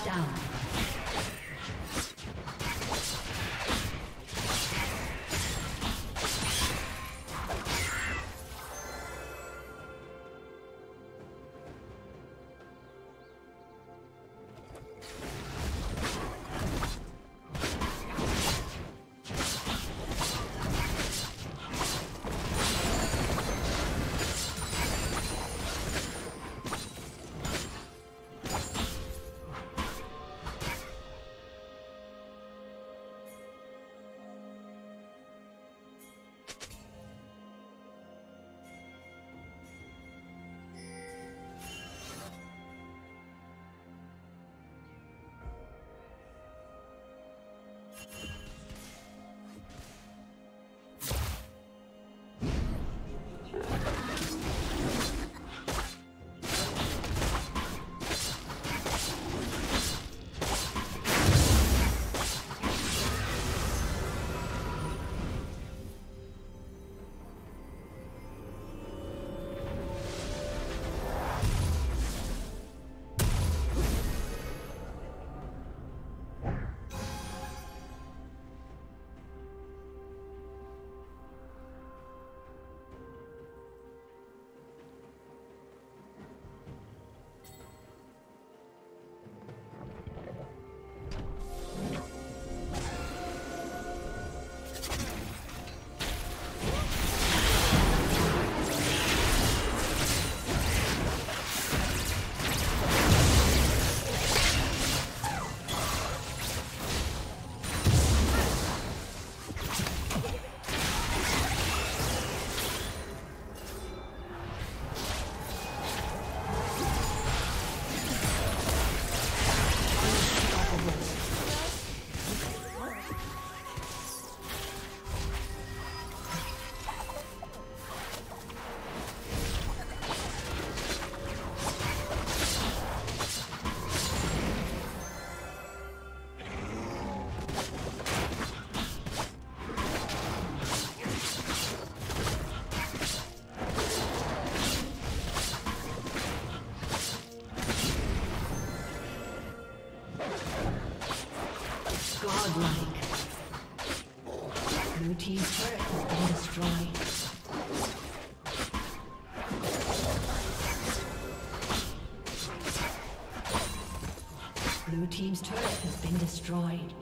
down. Destroyed.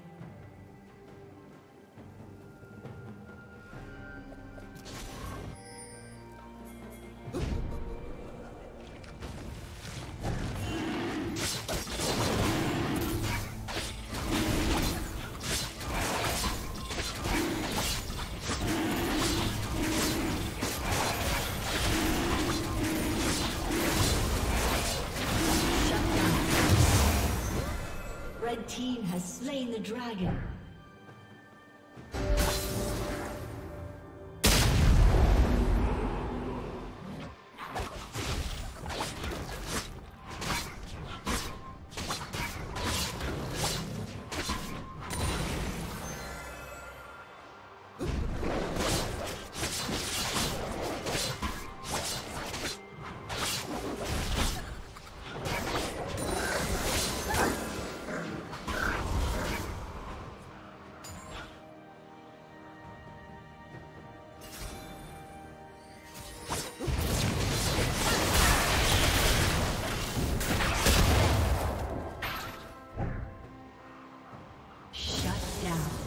Blue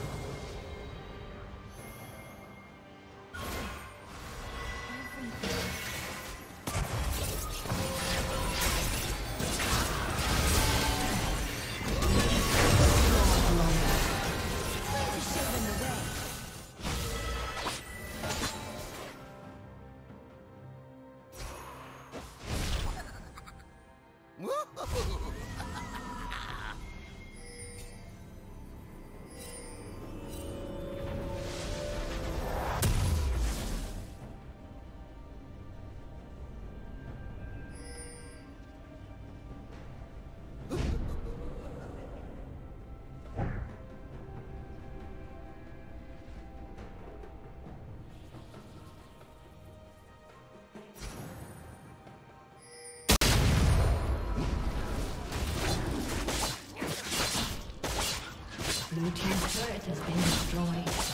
destroyed.